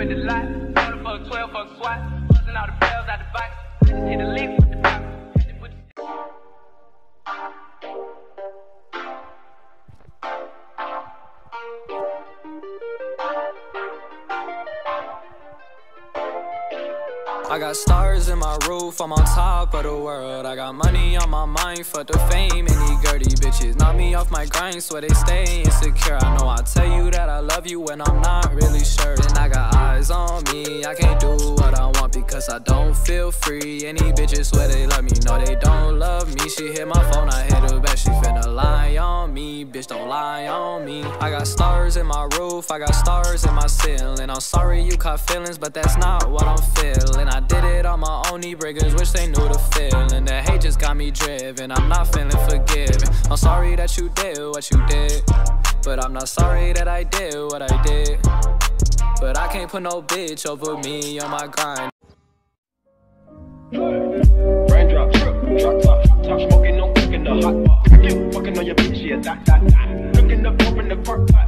in the lot. For a 12 for a squat. Busting all the bells out the box. Hit the lick with the I got stars in my roof, I'm on top of the world. I got money on my mind, fuck the fame. Any girly bitches knock me off my grind, so they stay insecure. I know I tell you that I love you when I'm not really sure. And I got eyes on me, I can't do what I want because I don't feel free. Any bitches swear they love me, no, they don't love me. She hit my phone, I hit her back, she finna lie on me. Bitch, don't lie on me. I got stars in my roof, I got stars in my ceiling. I'm sorry you caught feelings, but that's not what I'm feeling. I did it on my own, briggers wish they knew the feeling. The hate just got me driven, I'm not feeling forgiven. I'm sorry that you did what you did, but I'm not sorry that I did what I did. I can't put no bitch over me on my grind. Smoking, no cooking the hot pot. Fucking on your bitch, yeah, that, that, that. Looking up, open the park, pot.